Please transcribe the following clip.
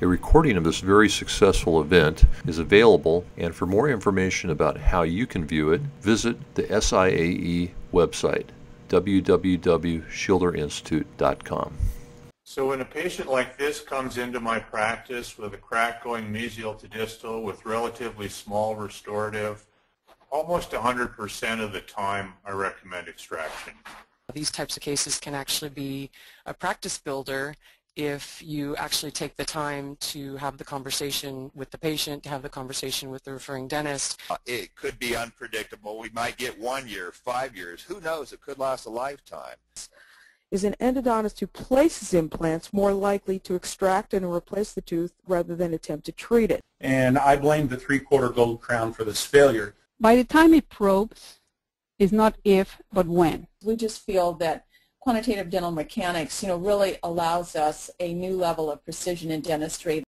A recording of this very successful event is available, and for more information about how you can view it, visit the SIAE website, www.schilderinstitute.com. So when a patient like this comes into my practice with a crack going mesial to distal with relatively small restorative, almost 100% of the time I recommend extraction. These types of cases can actually be a practice builder if you actually take the time to have the conversation with the patient, to have the conversation with the referring dentist. Uh, It could be unpredictable. We might get one year, five years. Who knows? It could last a lifetime. Is an endodontist who places implants more likely to extract and replace the tooth rather than attempt to treat it? And I blame the three-quarter gold crown for this failure. By the time it probes, it's not if, but when. We just feel that quantitative dental mechanics, you know, really allows us a new level of precision in dentistry.